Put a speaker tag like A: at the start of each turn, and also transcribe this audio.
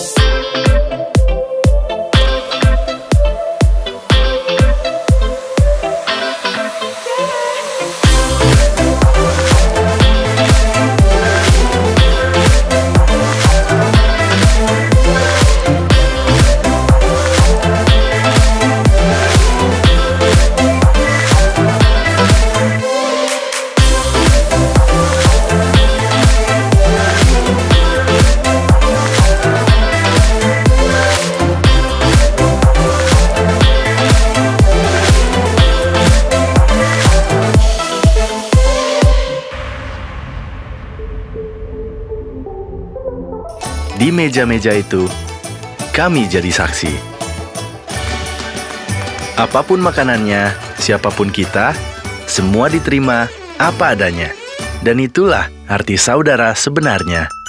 A: Peace. Di meja-meja itu, kami jadi saksi. Apa pun makanannya, siapa pun kita, semua diterima apa adanya. Dan itulah arti saudara sebenarnya.